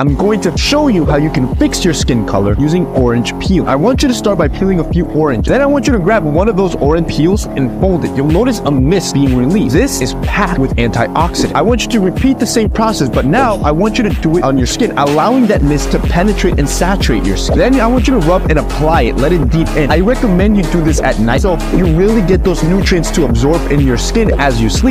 I'm going to show you how you can fix your skin color using orange peel. I want you to start by peeling a few orange. Then I want you to grab one of those orange peels and fold it. You'll notice a mist being released. This is packed with antioxidant. I want you to repeat the same process, but now I want you to do it on your skin, allowing that mist to penetrate and saturate your skin. Then I want you to rub and apply it, let it deep in. I recommend you do this at night so you really get those nutrients to absorb in your skin as you sleep.